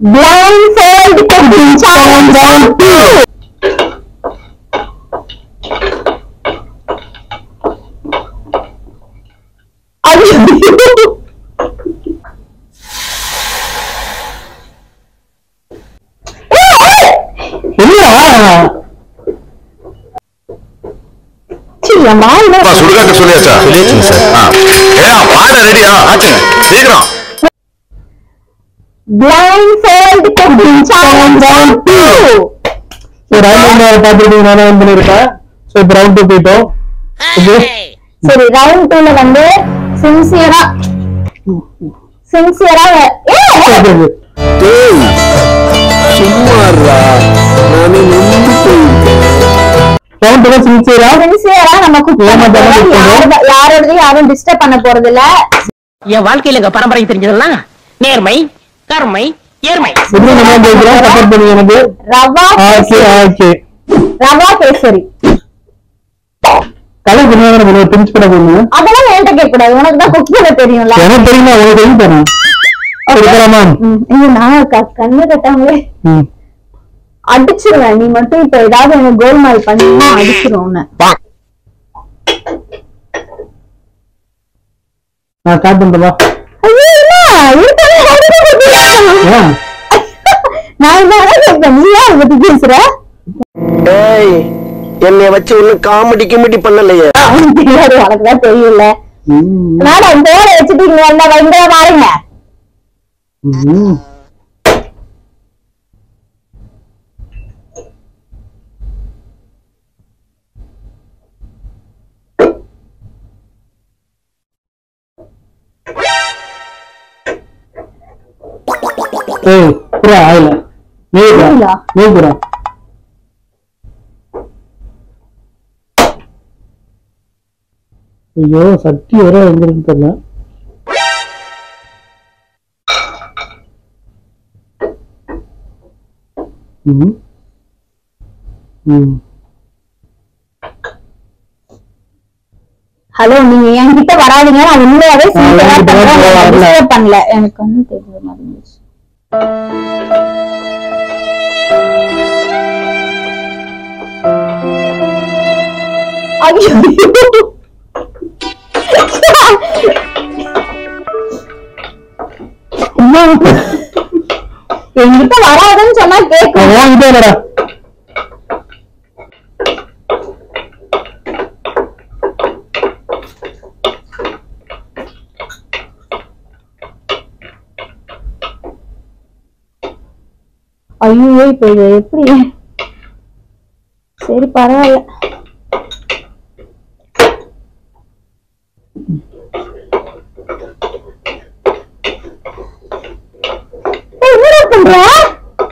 blindfold cooking challenge round two. ஐயோ. இல்லையா சீ, என் வாயில அப்பா, சுடுகாட்டு சொல்லியாச்சா சொல்லியாச்சுங்க சார் ஏன்னா பாட ரெடியா ஆச்சுங்க சீக்கிரம் blindfold cooking challenge round two. So round பார்த்துட்டு நான் வந்து ஸோ இப்போ ரவுண்ட் டூ போயிட்டோம். ஓகே சரி ரவுண்ட் டூல வந்து சின்சியரா சின்சியரா டேய் நானே ரவுண்ட் டூ சின்சியரா சின்சியரா நம்ம குக் பண்ண யாரோடதையும் யாரும் டிஸ்டர்ப் பண்ண போறது இல்ல என் வாழ்க்கையில எங்க பரம்பரை தெரிஞ்சதெல்லாம் நேர்மை கருமை எனக்கு? ரவா ரவா கேசரி. கலர் பண்ணி பிரிச்சு பண்ண அதெல்லாம் என்கிட்ட கேட்க கூடாது உனக்கு தான் குக் பண்ண தெரியும்ல. எனக்கு தெரியுமா? உங்களுக்கு தெரியும் தானே இருக்கலாமா ம், ஐயோ, நான் கண்ணு கட்டாமலே அடிச்சிருவேன். நீ மட்டும் இப்ப ஏதாவது எனக்கு கோல்மால் பண்ணி அடிச்சிரும் நான் ஸ்டார்ட் என்னைய வச்சு ஒண்ணும் காமெடி கிமெடி பண்ணலையே. தெரியாது உனக்கு தான் தெரியல. மேடம் போட வச்சுட்டு இங்க வந்தா வைங்க பாருங்க ஏய் புறா ஆயில நீ ஆயிலா? நீ புறா ஐயோ சட்டி வர எங்க இருக்கு தெரியல ம். ம். ஹலோ நீங்க என்கிட்ட வராதீங்க. நான் உண்மையாவே பண்ணல. எனக்கு ஒன்னும் தெரியல மாதிரி இருந்துச்சு. ஐயோ. அம்மா என்கிட்ட வராதுன்னு சொன்னா கேட்கும் ஐயோ இப்ப இது எப்படி? சரி பரவாயில்ல.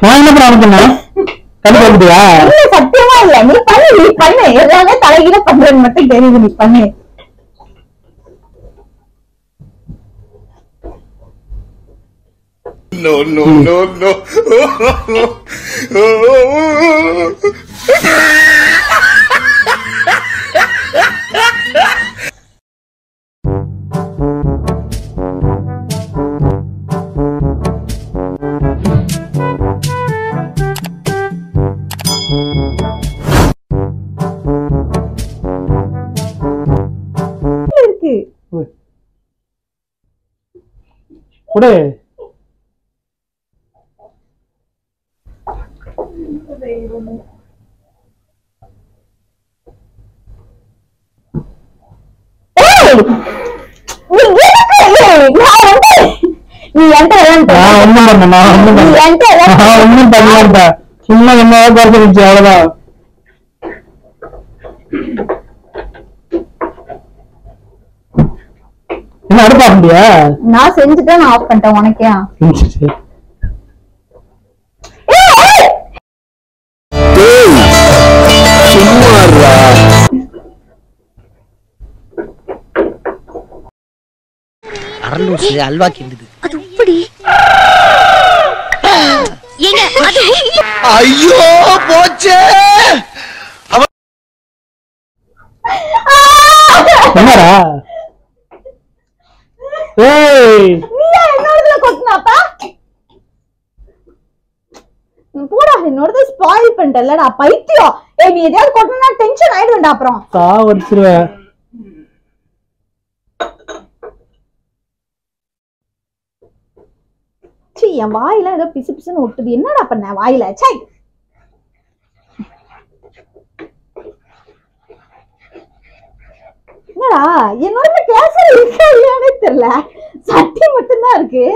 நான் என்ன பண்ண சத்தியமா இல்ல. நீ பண்ணு நீ பண்ணு. எல்லாமே தலைகீழ பண்றேன்னு மட்டும் தெரியுது நீ பண்ணு. no, no, no, no. これ、நான் ஒண்ணும் பண்ணலடா சும்மா என்ன குறைச்சு இருந்துச்சு அவ்வளவுதான் என்ன அடுப்பா நான் செஞ்சுட்டேன் நான் ஆஃப் பண்ணிட்டேன் உனக்கே அரலூசு அல்வா கிண்டுது. ஐயோ போச்சே! என்னடா? ஏய்! என்னோடது ஸ்பாயில் பைத்தியம். ஏய் நீ எதையாவது கொட்டினா டென்ஷன் ஆயிடுவேன்டா அப்புறம். சா சீ என் வாயில ஏதோ பிசு பிசுன்னு ஒட்டுது. என்னடா பண்ண? வாயில. சை என்னடா? என்னோட கேசரி இருக்கா இல்லையானே தெரியல. சட்டி மட்டும்தான் இருக்கு.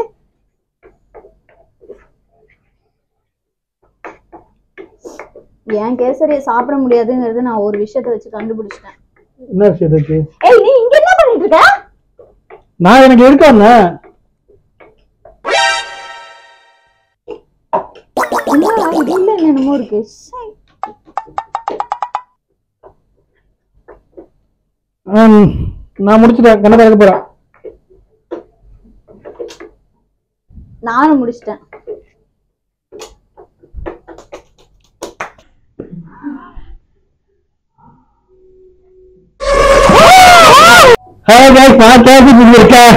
என் கேசரியை சாப்பிட முடியாதுங்கிறது நான் ஒரு விஷயத்தை வச்சு கண்டுபிடிச்சிட்டேன். என்ன விஷயம் இருக்கு ஏய் நீ இங்க என்ன பண்ணிட்டு இருக்க? நான் எனக்கு இருக்காங்க இருக்கு. நான் முடிச்சிட்டேன். கண்ணை திறக்க போறேன். நானும் முடிச்சிட்டேன். கைஸ் நான் கேட்டு இருக்கேன்.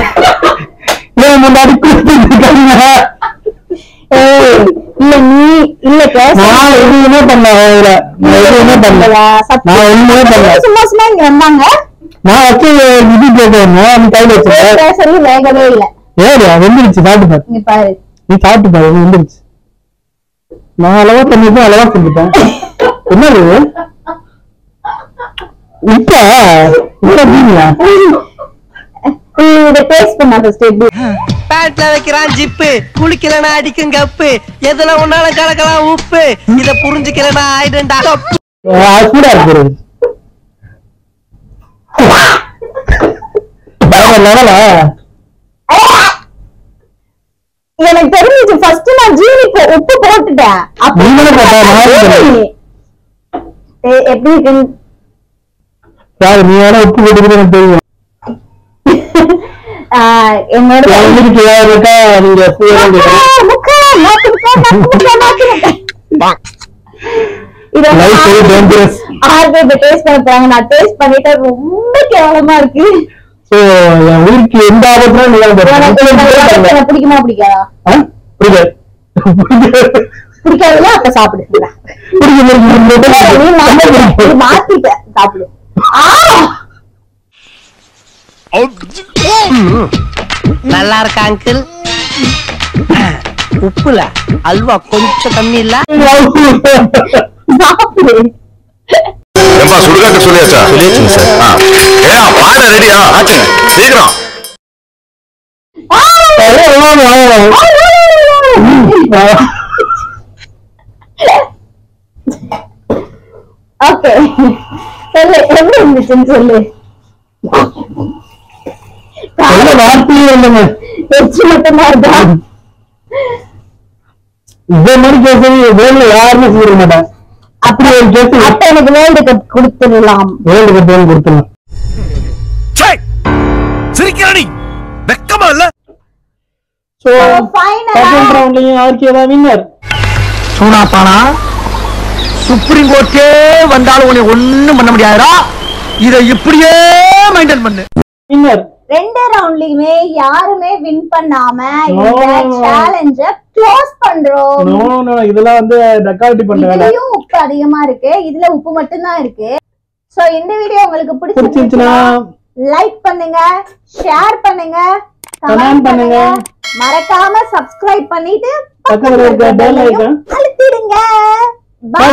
இல்ல நீ இல்ல நான் எதுவுமே பண்ணல அதுல நான் எதுவுமே பண்ணல. நான் ஒண்ணுமே பண்ணல. சும்மா சும்மா இங்க வந்தாங்க. நான் வச்சு இது கேட்டேன் நீ கையில வச்சிருக்க கேசரி வேகவே இல்ல. ஏறியா வெந்துருச்சு சாப்பிட்டு பாரு இங்க பாரு. நீ சாப்பிட்டு பாரு வெந்துருச்சு. நான் அளவா பண்ணிட்டு அளவா செஞ்சுட்டேன் என்ன இப்ப இப்ப நீ இத டேஸ்ட் பண்ண ஃபர்ஸ்ட் எப்படி பேட்ல வைக்கிறான் ஜிப்பு குளிக்கலனா அடிக்கும் கப்பு எதுல ஒன்னாலும் கலக்கலாம் உப்பு. இத புரிஞ்சுக்கலனா இருக்கு லெவலா எனக்கு தெரிஞ்சிச்சு ஃபர்ஸ்ட் நான் ஜீனி போ- உப்பு போட்டுட்டேன். எப்படி நீ வேணா உப்பு தெரியும். என்னோட taste பண்ண போறாங்க. நான் taste பண்ணிட்டேன். ரொம்ப கேவலமா இருக்கு. உயிருக்கு எந்த ஆபத்தும் பிடிக்குமா பிடிக்காதா? புரியுது. பிடிக்காதுன்னா அப்ப சாப்பிடு. மாத்திட்ட, சாப்பிடு ஆ! நல்லா இருக்கா அங்கிள் உப்புல அல்வா கொஞ்சம் கம்மி இல்ல? சுடுகாட்டு சொல்லியாச்சா? சொல்லியாச்சுங்க சார் ஏடா பாட ரெடியா ஆச்சுங்க. சீக்கிரம். ஓகே சொல்லு எப்படி இருந்துச்சுன்னு சொல்லு. வார்த்தையே இல்லைங்க எச்சு மட்டும்தான் இருக்கா இதே மாதிரி கேசரி வேலை யாருமே மாட்டேன் அப்படி ஒரு கேசரி அப்ப எனக்கு வேர்ல்டு கப் கொடுத்துடலாம் வேர்ல்டு கப் தான் கொடுத்துருவேன் சிரிக்கிறானி வெக்கமா இல்ல? சோ செகண்ட் ரவுண்ட்லயும் ஆர்கே தான் வின்னர் சூனாப்பானா சுப்ரீம் கோர்ட்டே வந்தாலும் உன்னை ஒண்ணும் பண்ண முடியாதுடா. இத இப்படியே மெயின்டைன் பண்ணு. வின்னர் ரெண்டு ரவுண்ட்லயுமே யாருமே வின் பண்ணாம இந்த சேலஞ்ச க்ளோஸ் பண்றோம். இதெல்லாம் வந்து டக்காலிட்டி பண்றாங்க இதுலயும் உப்பு அதிகமா இருக்கு. இதுல உப்பு மட்டும் தான் இருக்கு. சோ இந்த வீடியோ உங்களுக்கு பிடிச்சிருந்துச்சுனா லைக் பண்ணுங்க ஷேர் பண்ணுங்க கமெண்ட் பண்ணுங்க. மறக்காம சப்ஸ்கிரைப் பண்ணிட்டு பக்கத்துல இருக்க பெல் ஐகான் அழுத்திடுங்க. பை